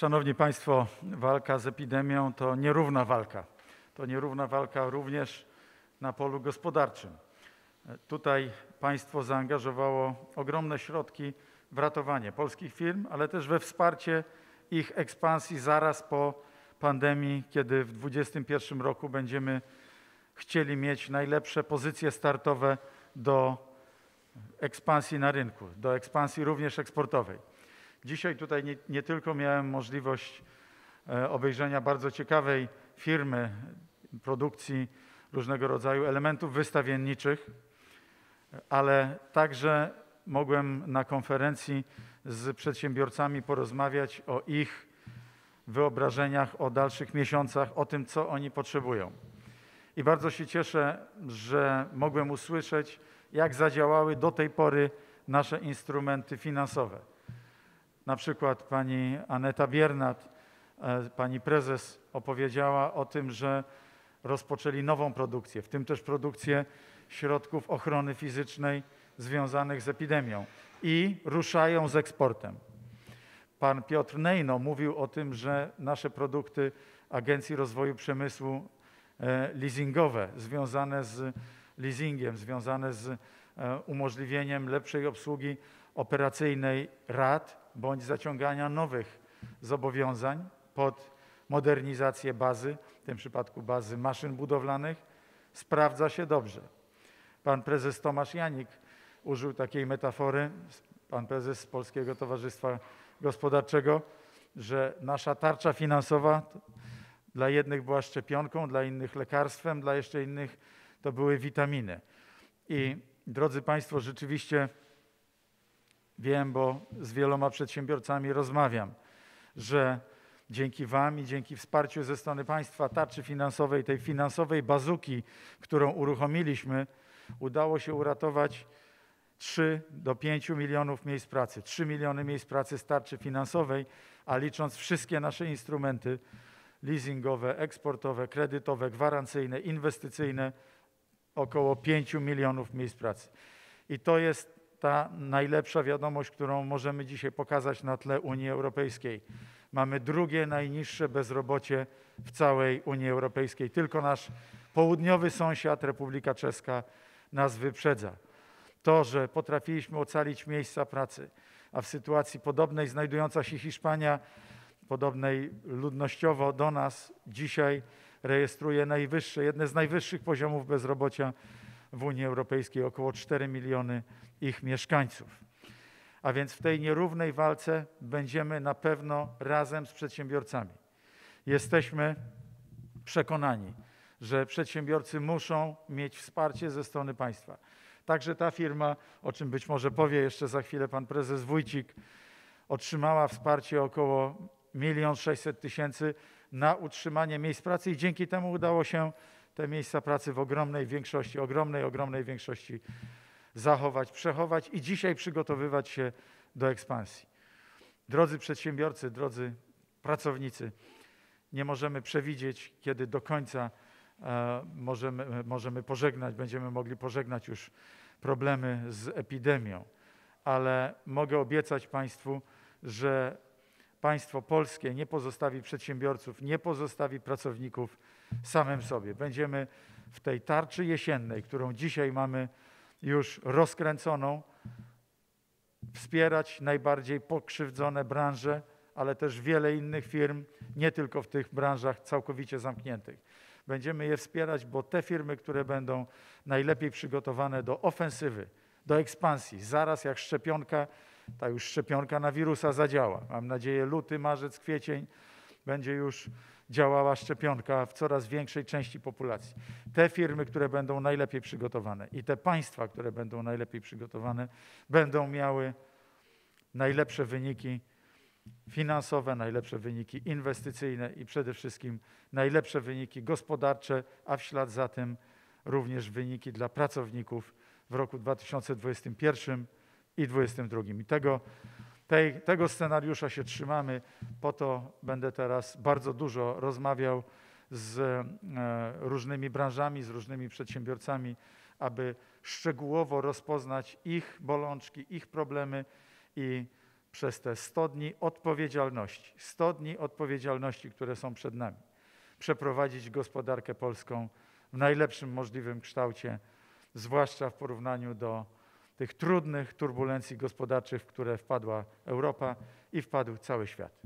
Szanowni Państwo, walka z epidemią to nierówna walka. To nierówna walka również na polu gospodarczym. Tutaj państwo zaangażowało ogromne środki w ratowanie polskich firm, ale też we wsparcie ich ekspansji zaraz po pandemii, kiedy w 2021 roku będziemy chcieli mieć najlepsze pozycje startowe do ekspansji na rynku, do ekspansji również eksportowej. Dzisiaj tutaj nie, nie tylko miałem możliwość e, obejrzenia bardzo ciekawej firmy produkcji różnego rodzaju elementów wystawienniczych, ale także mogłem na konferencji z przedsiębiorcami porozmawiać o ich wyobrażeniach, o dalszych miesiącach, o tym, co oni potrzebują. I bardzo się cieszę, że mogłem usłyszeć, jak zadziałały do tej pory nasze instrumenty finansowe. Na przykład pani Aneta Biernat, e, pani prezes opowiedziała o tym, że rozpoczęli nową produkcję, w tym też produkcję środków ochrony fizycznej związanych z epidemią i ruszają z eksportem. Pan Piotr Nejno mówił o tym, że nasze produkty Agencji Rozwoju Przemysłu e, leasingowe, związane z leasingiem, związane z e, umożliwieniem lepszej obsługi operacyjnej rad bądź zaciągania nowych zobowiązań pod modernizację bazy, w tym przypadku bazy maszyn budowlanych, sprawdza się dobrze. Pan prezes Tomasz Janik użył takiej metafory, pan prezes Polskiego Towarzystwa Gospodarczego, że nasza tarcza finansowa dla jednych była szczepionką, dla innych lekarstwem, dla jeszcze innych to były witaminy. I drodzy Państwo, rzeczywiście wiem, bo z wieloma przedsiębiorcami rozmawiam, że dzięki Wam i dzięki wsparciu ze strony państwa tarczy finansowej, tej finansowej bazuki, którą uruchomiliśmy, udało się uratować 3 do 5 milionów miejsc pracy. 3 miliony miejsc pracy z tarczy finansowej, a licząc wszystkie nasze instrumenty leasingowe, eksportowe, kredytowe, gwarancyjne, inwestycyjne, około 5 milionów miejsc pracy. I to jest ta najlepsza wiadomość, którą możemy dzisiaj pokazać na tle Unii Europejskiej. Mamy drugie najniższe bezrobocie w całej Unii Europejskiej. Tylko nasz południowy sąsiad, Republika Czeska, nas wyprzedza. To, że potrafiliśmy ocalić miejsca pracy, a w sytuacji podobnej znajdująca się Hiszpania, podobnej ludnościowo do nas, dzisiaj rejestruje najwyższe, jedne z najwyższych poziomów bezrobocia w Unii Europejskiej, około 4 miliony ich mieszkańców. A więc w tej nierównej walce będziemy na pewno razem z przedsiębiorcami. Jesteśmy przekonani, że przedsiębiorcy muszą mieć wsparcie ze strony państwa. Także ta firma, o czym być może powie jeszcze za chwilę pan prezes Wójcik, otrzymała wsparcie około 1 600 tysięcy na utrzymanie miejsc pracy i dzięki temu udało się te miejsca pracy w ogromnej większości, ogromnej, ogromnej większości zachować, przechować i dzisiaj przygotowywać się do ekspansji. Drodzy przedsiębiorcy, drodzy pracownicy, nie możemy przewidzieć, kiedy do końca e, możemy, możemy pożegnać, będziemy mogli pożegnać już problemy z epidemią, ale mogę obiecać Państwu, że państwo polskie nie pozostawi przedsiębiorców, nie pozostawi pracowników samym sobie. Będziemy w tej tarczy jesiennej, którą dzisiaj mamy już rozkręconą, wspierać najbardziej pokrzywdzone branże, ale też wiele innych firm, nie tylko w tych branżach całkowicie zamkniętych. Będziemy je wspierać, bo te firmy, które będą najlepiej przygotowane do ofensywy, do ekspansji, zaraz jak szczepionka, ta już szczepionka na wirusa zadziała. Mam nadzieję luty, marzec, kwiecień będzie już działała szczepionka w coraz większej części populacji. Te firmy, które będą najlepiej przygotowane i te państwa, które będą najlepiej przygotowane, będą miały najlepsze wyniki finansowe, najlepsze wyniki inwestycyjne i przede wszystkim najlepsze wyniki gospodarcze, a w ślad za tym również wyniki dla pracowników w roku 2021 i 2022. I tego tej, tego scenariusza się trzymamy. Po to będę teraz bardzo dużo rozmawiał z e, różnymi branżami, z różnymi przedsiębiorcami, aby szczegółowo rozpoznać ich bolączki, ich problemy i przez te 100 dni odpowiedzialności, 100 dni odpowiedzialności, które są przed nami, przeprowadzić gospodarkę polską w najlepszym możliwym kształcie, zwłaszcza w porównaniu do tych trudnych turbulencji gospodarczych, w które wpadła Europa i wpadł cały świat.